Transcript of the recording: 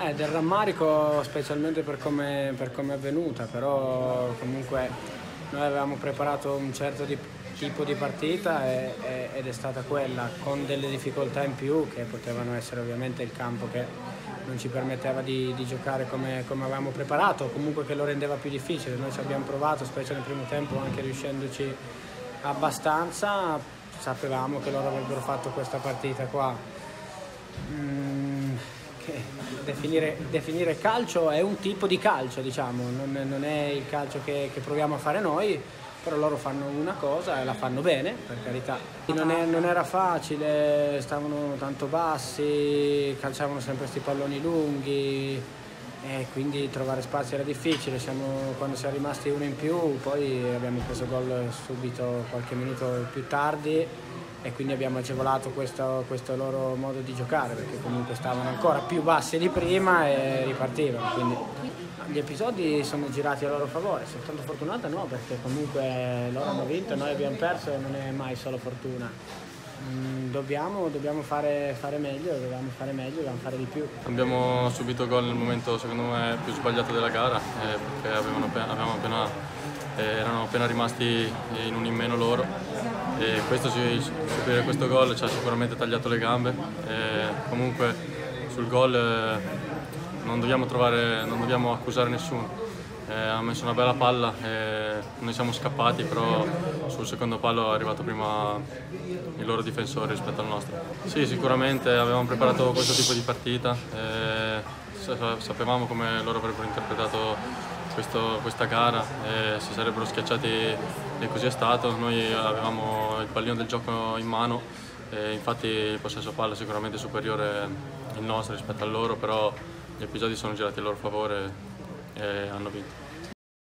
Eh, del rammarico specialmente per come, per come è avvenuta, però comunque noi avevamo preparato un certo di, tipo di partita e, e, ed è stata quella, con delle difficoltà in più che potevano essere ovviamente il campo che non ci permetteva di, di giocare come, come, avevamo preparato, comunque che lo rendeva più difficile. Noi ci abbiamo provato, specie nel primo tempo, anche riuscendoci abbastanza, sapevamo che loro avrebbero fatto questa partita qua. Mm, definire, definire, calcio è un tipo di calcio, diciamo, non, non è il calcio che, che, proviamo a fare noi, però loro fanno una cosa e la fanno bene, per carità. Non, è, non era facile, stavano tanto bassi, calciavano sempre questi palloni lunghi e quindi trovare spazio era difficile, siamo, quando siamo rimasti uno in più poi abbiamo preso gol subito qualche minuto più tardi e quindi abbiamo agevolato questo, questo, loro modo di giocare perché comunque stavano ancora più bassi di prima e ripartivano. Quindi gli episodi sono girati a loro favore, soltanto fortunata no perché comunque loro hanno vinto, noi abbiamo perso e non è mai solo fortuna. Mm, dobbiamo, dobbiamo fare, fare, meglio, dobbiamo fare meglio, dobbiamo fare di più. Abbiamo subito gol nel momento secondo me più sbagliato della gara eh, perché avevano, appena, eh, erano appena rimasti in un in meno loro e questo, subire questo gol ci ha sicuramente tagliato le gambe. E comunque sul gol eh, non dobbiamo, trovare, non dobbiamo accusare nessuno. Eh, ha messo una bella palla e noi siamo scappati, però sul secondo palo è arrivato prima il loro difensore rispetto al nostro. Sì, sicuramente avevamo preparato questo tipo di partita, sapevamo come loro avrebbero interpretato questo, questa gara e si sarebbero schiacciati e così è stato. Noi avevamo il pallino del gioco in mano e infatti il possesso palla è sicuramente superiore il nostro rispetto a loro, però gli episodi sono girati a loro favore e hanno vinto.